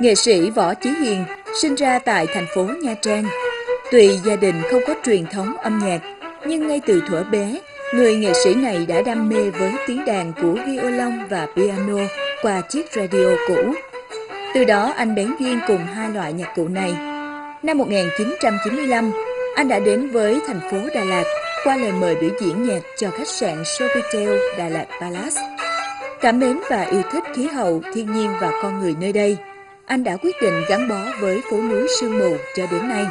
Nghệ sĩ Võ Chí Hiền sinh ra tại thành phố Nha Trang. Tuy gia đình không có truyền thống âm nhạc, nhưng ngay từ thuở bé, người nghệ sĩ này đã đam mê với tiếng đàn của violon và piano qua chiếc radio cũ. Từ đó anh bén duyên cùng hai loại nhạc cụ này. Năm 1995, anh đã đến với thành phố Đà Lạt qua lời mời biểu diễn nhạc cho khách sạn Sofitel Đà Lạt Palace. Cảm mến và yêu thích khí hậu, thiên nhiên và con người nơi đây, anh đã quyết định gắn bó với phố núi sương mù cho đến nay.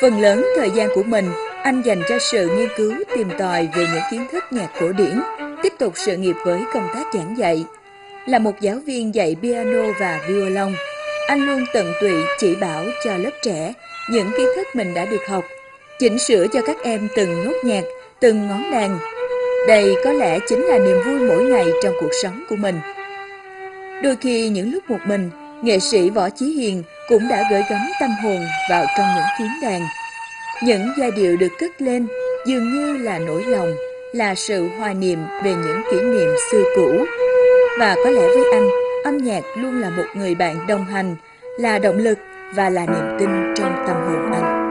Phần lớn thời gian của mình, anh dành cho sự nghiên cứu tìm tòi về những kiến thức nhạc cổ điển, tiếp tục sự nghiệp với công tác giảng dạy. Là một giáo viên dạy piano và violon, anh luôn tận tụy chỉ bảo cho lớp trẻ những kiến thức mình đã được học, chỉnh sửa cho các em từng nốt nhạc, từng ngón đàn. Đây có lẽ chính là niềm vui mỗi ngày trong cuộc sống của mình. Đôi khi những lúc một mình, nghệ sĩ Võ Chí Hiền cũng đã gửi gắm tâm hồn vào trong những tiếng đàn. Những giai điệu được cất lên dường như là nỗi lòng, là sự hoài niệm về những kỷ niệm xưa cũ. Và có lẽ với anh, âm nhạc luôn là một người bạn đồng hành, là động lực và là niềm tin trong tâm hồn anh.